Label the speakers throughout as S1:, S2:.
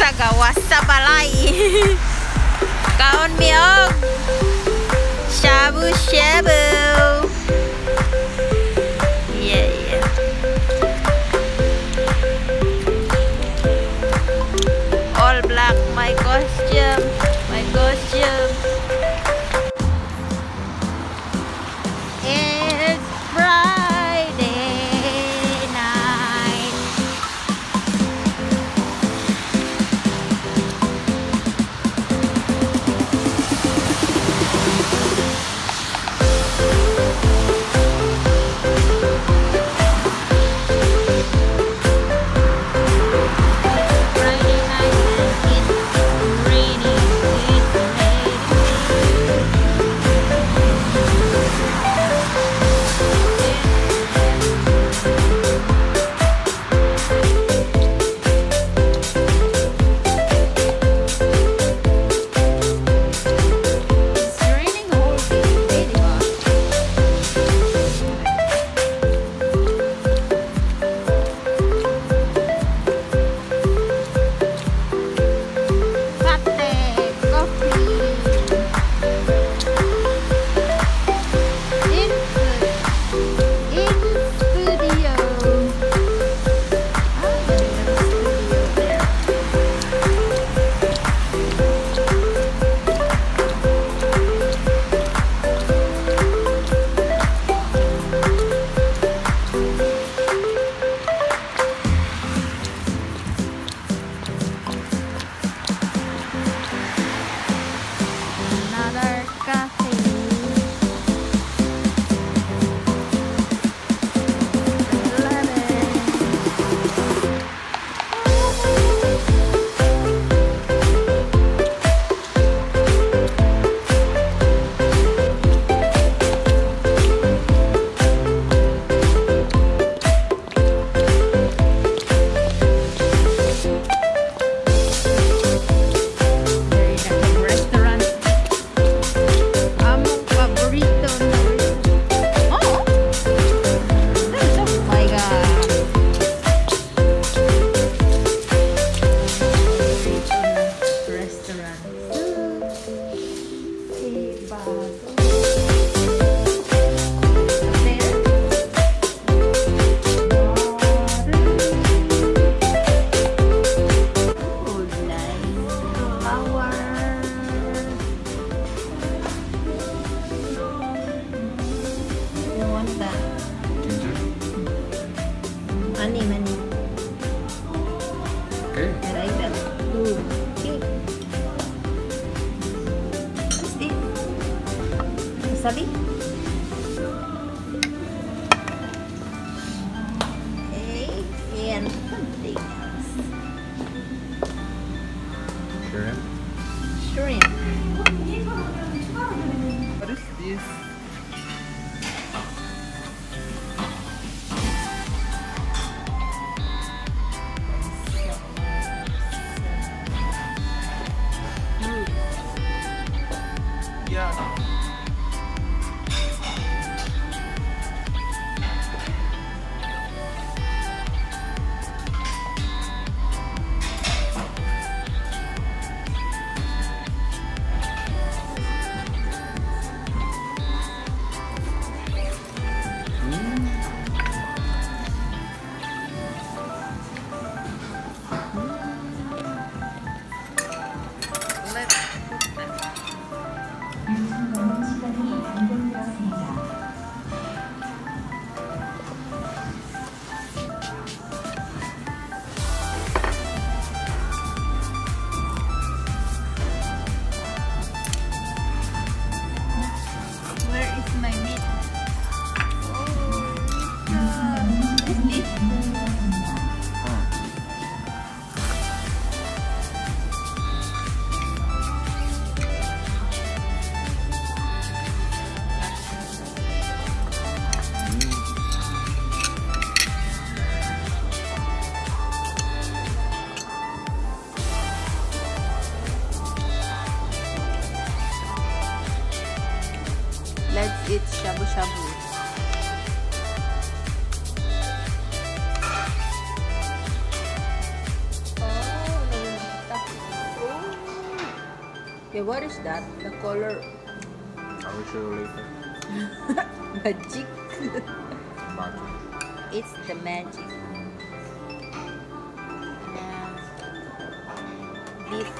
S1: sa gawas sa balay kaon miok shabu shabu. Yeah black my costume my costume. cute. What's?
S2: Yeah,
S1: what is that? The color
S2: I will show you later.
S1: magic.
S2: Magic.
S1: it's the magic. Mm. Beef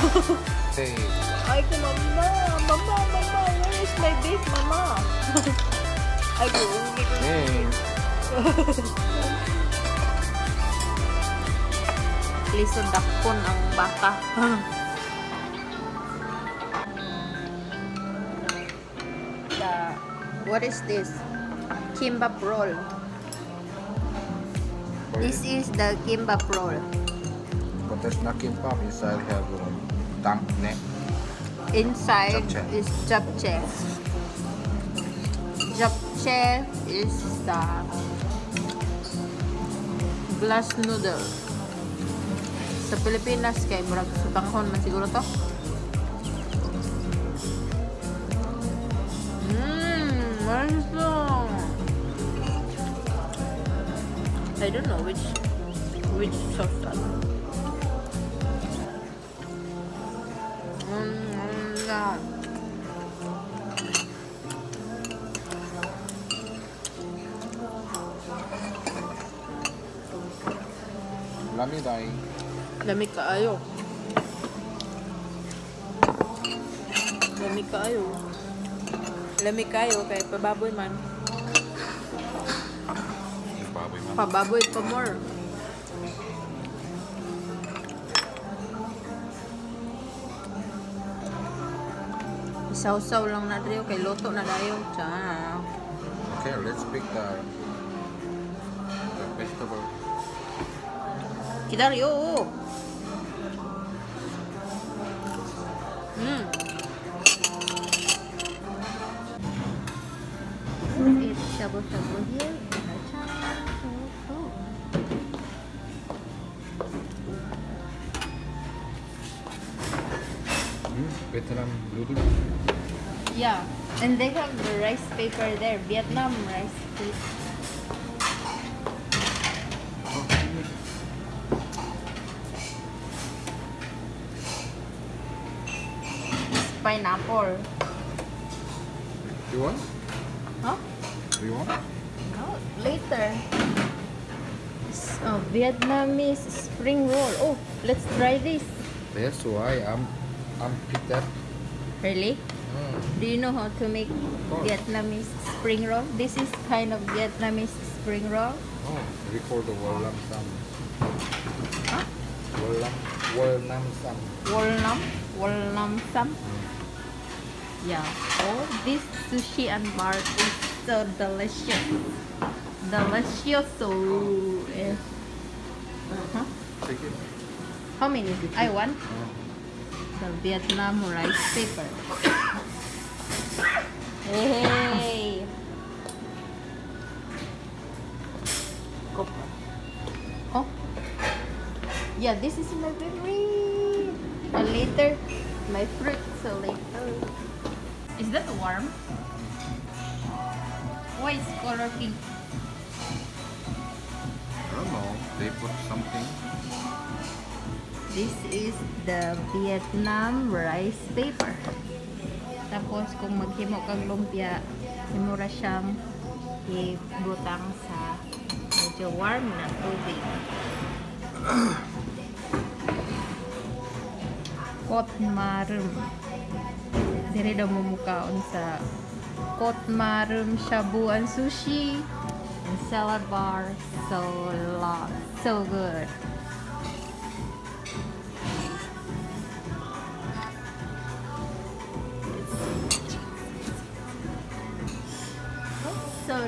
S1: my beef.
S2: Hey.
S1: Aiko, mama, mama, mama, where is my beef, mama? Aiko, hindi ko.
S2: Hey.
S1: Liso dakpon ang baka. the, what is this? Kimbap roll. This is the kimbap roll.
S2: But there's not kimbap inside have um, neck.
S1: Inside
S2: Japchae.
S1: is japchae. Japchae is the glass noodle. Sa Pilipinas kay murag sutanghon man siguro to. Mmm, is? I don't know which which sauce
S2: Lami dai.
S1: Lamig kaayo. Lamig kaayo. Lamig kayo kay pababoy man.
S2: Baboy man.
S1: Pababoy pa more. Isaw-saw lang na dayo kay loto na dayo. Tiyan.
S2: Okay, let's pick the
S1: 기다려. 음. It's shabu-shabu here.
S2: Hmm? Vietnam noodle.
S1: Yeah, and they have the rice paper there, Vietnam rice paper. Pineapple.
S2: You want?
S1: Huh?
S2: You want?
S1: No, later. It's a Vietnamese spring roll. Oh, let's try this.
S2: That's why I'm I'm pick that.
S1: Really?
S2: Hmm.
S1: Do you know how to make. Vietnamese spring roll? This is kind of Vietnamese spring roll.
S2: Oh, we call the Wallam Sam.
S1: Huh?
S2: Wallam Walnam Sam.
S1: Walnam, walnam sam. Yeah. Oh, this sushi and bar is so delicious. Delicious. So. Uh-huh.
S2: Take it.
S1: How many? I want the Vietnam rice paper. Hey. Oh. Yeah, this is my favorite. And later, my fruit. So later. Is that warm? Why is color pink?
S2: I don't know. They put something.
S1: This is the Vietnam rice paper. Tapos kung maghimo kang lumpia, himo ra siyang ibutang sa medyo warm na tubig. Dere dah membuka unsa Kot Marum Shabu and Sushi. And Salad Bar so love so good. So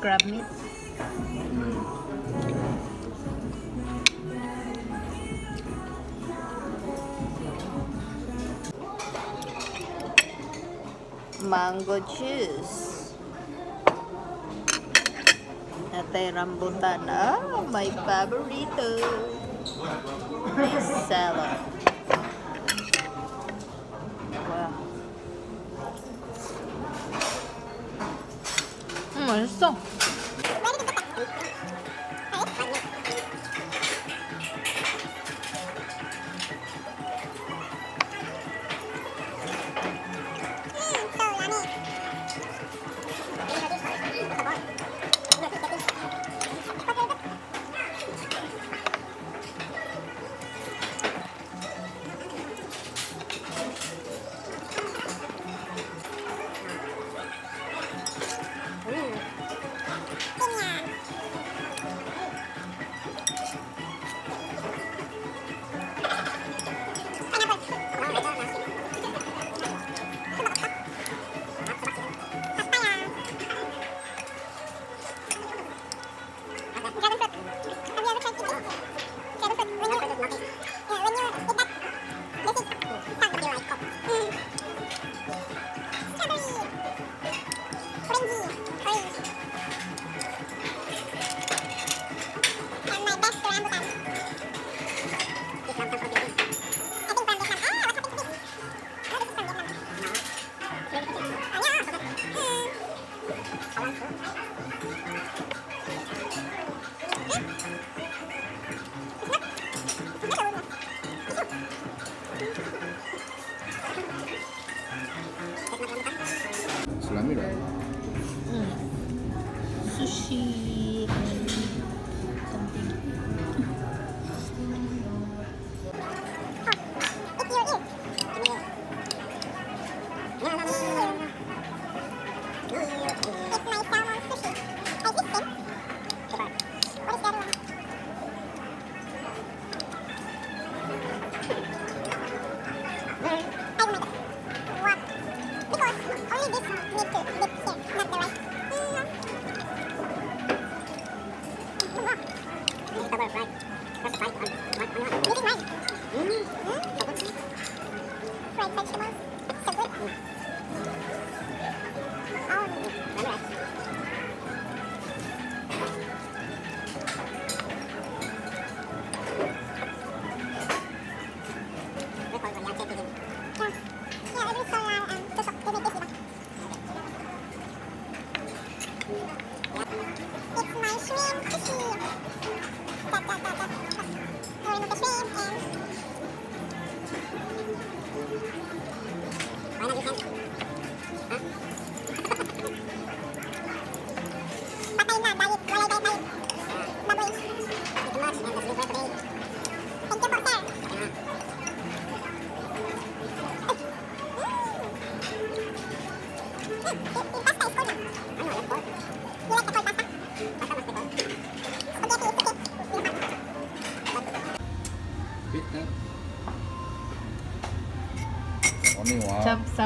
S1: crab meat? Mango juice. Atay rambutan. Ah, my favorito. This salad. 맛있어.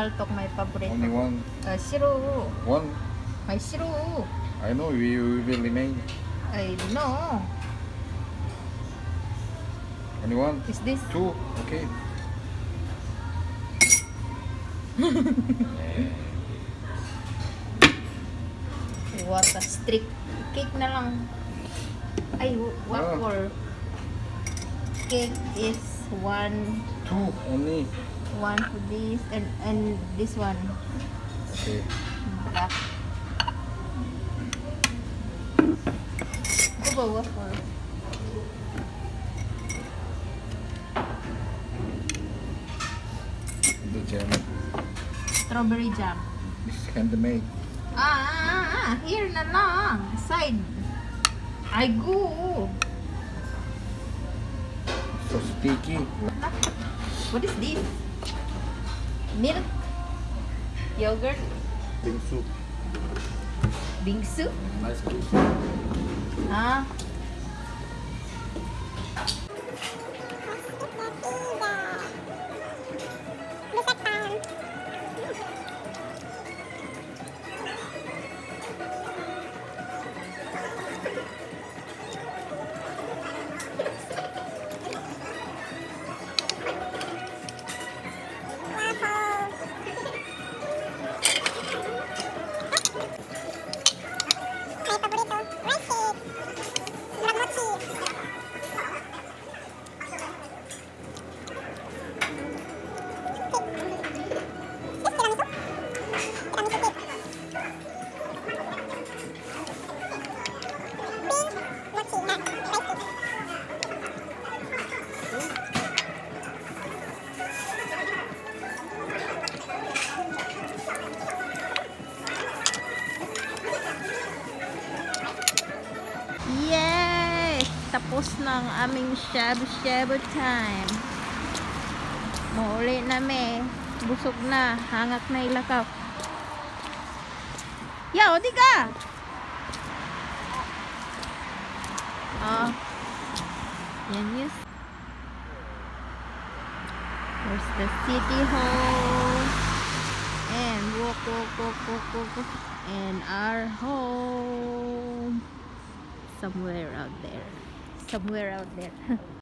S1: Saltok may paborito.
S2: Only one.
S1: Ah, shiro.
S2: One.
S1: May shiro.
S2: I know we, we will remain.
S1: I know.
S2: Only one.
S1: Is this?
S2: Two. Okay.
S1: What a strict cake na lang. Ay, waffle. Cake is one
S2: Two only.
S1: One for this and and this one
S2: Okay.
S1: black. Ba waffle?
S2: The jam.
S1: Strawberry jam.
S2: This is handmade.
S1: Ah, ah, ah, ah, here na lang. Side. Ay, go.
S2: So sticky.
S1: What is this? Milk? Yogurt?
S2: Bing soup.
S1: Bingsu?
S2: Nice soup.
S1: Ah, Tapos ang aming shabu-shabu time. Mauli na me. Busog na. Hangak na ilakaw. Yaw, di ka! Oh. Yan yun. There's the city hall. And walk, walk, walk, walk, walk. And our home somewhere out there somewhere out there